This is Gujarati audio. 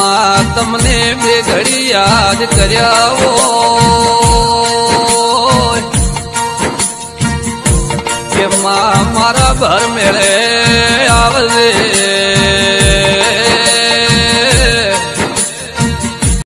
માં તમને બે ઘડી યાદ કર્યા હો કે માં મારા ભર મેળે આવજે.